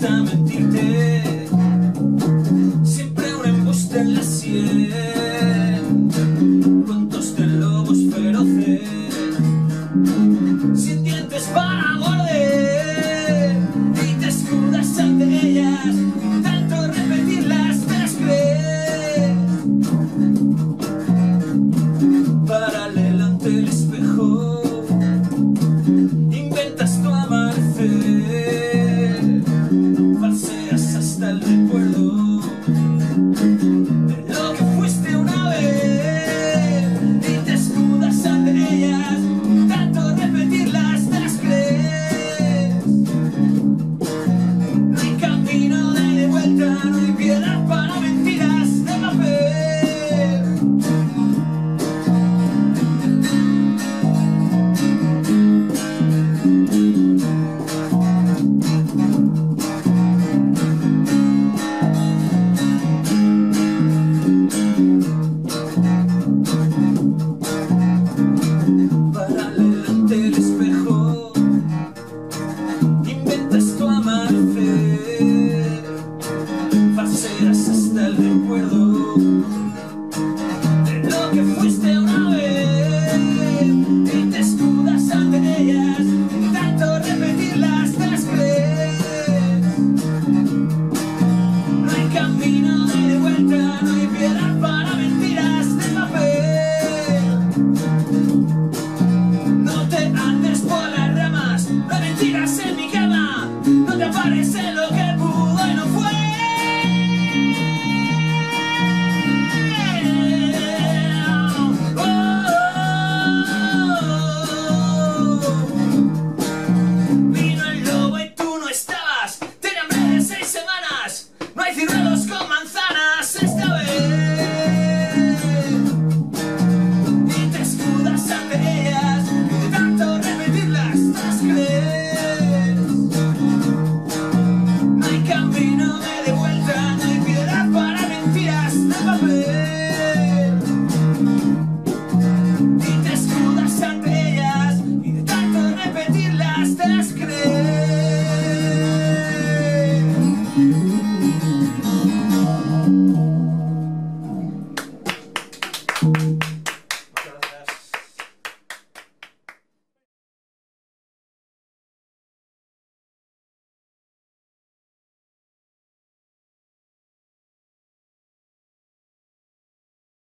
gusta mentirte. Oh.